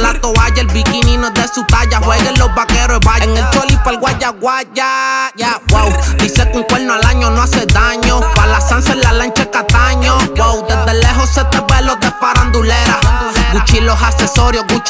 la toalla, el bikini no es de su talla. Jueguen los vaqueros, vaya. En el choli pa'l guaya guaya, ya, wow. Dice que un cuerno al año no hace daño. Pa' la sansa en la lancha Cataño, wow. Desde lejos se te ve los de farandulera. Gucci los accesorios, Gucci